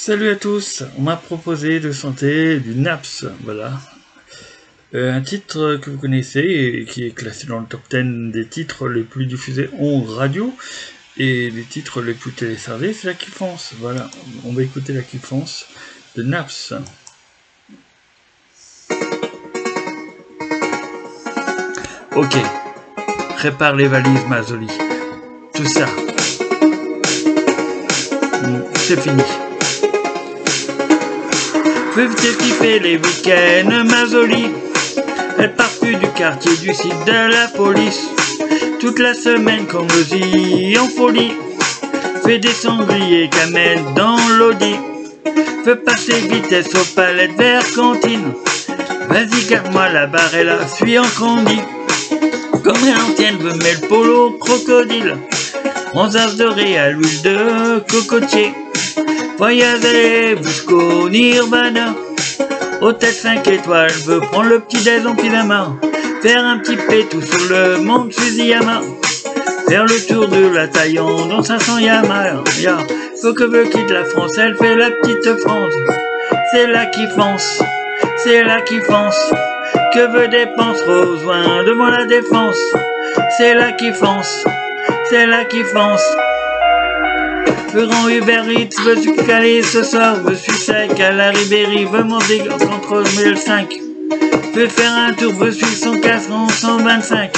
Salut à tous, on m'a proposé de chanter du Naps, voilà. Euh, un titre que vous connaissez et qui est classé dans le top 10 des titres les plus diffusés en radio et des titres les plus téléchargés, c'est la kiffance. Voilà, on va écouter la kiffance de Naps. Ok, prépare les valises, ma. Tout ça, c'est fini. Peuvent kiffer les week-ends, ma jolie. Elle part plus du quartier du site de la police. Toute la semaine comme le en folie. Fait des sangliers camel dans l'audi. Veut passer vitesse aux palettes vers cantine. Vas-y, garde-moi la barre et la suis en condi. Comme un ancienne veut mettre le polo crocodile. Bronzage doré à l'huile de cocotier. Voyager jusqu'au Nirvana. Hôtel 5 étoiles, veut prendre le petit déj en pyjama. Faire un petit pétou sur le mont Fusiyama. Faire le tour de la Taillon dans 500 Yamaha. Ya, faut que veut quitte la France, elle fait la petite France. C'est là qui fonce, c'est là qui fonce. Que veut dépense rejoint devant la défense. C'est là qui fonce, c'est là qui fonce. Grand Uber Eats, veux suis calé ce soir, je suis sec à la Ribéry, veux manger contre 1005. Veux faire un tour, veux suivre son casque en 125.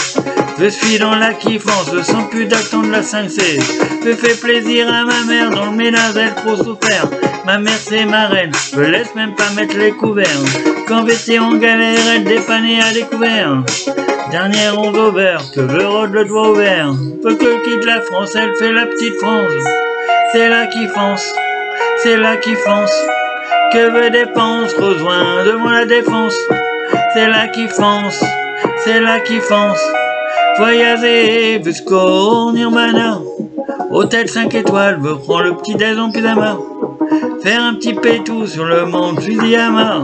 Je suis dans la kiffance, je sens plus d'attendre la 5C. Je fais plaisir à ma mère, dans le ménage elle trop souffert. Ma mère c'est ma reine, je laisse même pas mettre les couverts. Quand j'étais en galère, elle dépannait à découvert. Dernière onde au beurre, que veut Rod le doigt ouvert. Faut que quitte la France, elle fait la petite France. C'est là qui fonce, c'est là qui fonce. Que veut dépense, rejoint devant la défense. C'est là qui fonce, c'est là qui fonce. Voyager jusqu'au Nirvana. Hôtel 5 étoiles, veut prendre le petit déj en pyjama. Faire un petit pétou sur le mont Fusiyama.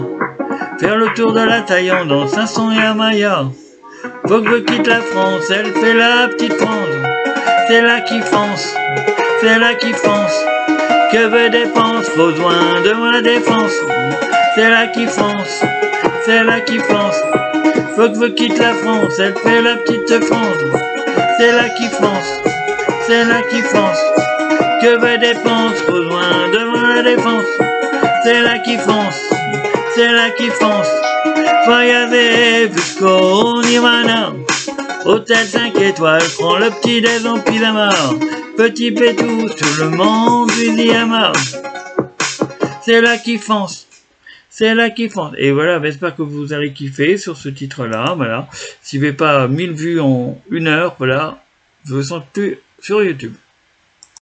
Faire le tour de la Taillon dans 500 Yamaya. Faut que je quitte la France, elle fait la petite France. C'est là qui fonce c'est la qui fonce. Que veut dépense, rejoint devant la défense? C'est là qui fonce, c'est là qui fonce. Faut que vous quitte la France, elle fait la petite France. C'est là qui fonce, c'est là qui fonce. Que veut dépense, rejoint devant la défense? C'est là qui fonce, c'est là qui fonce. Voyager jusqu'au Nirvana. Hôtel 5 étoiles, prends le petit déj en. Petit pétou sur le monde du C'est là qui fonce. C'est là qui fonce. Et voilà, j'espère que vous allez kiffer sur ce titre-là. Voilà. Si vous n'avez pas 1000 vues en une heure, voilà, je vous sens plus sur YouTube.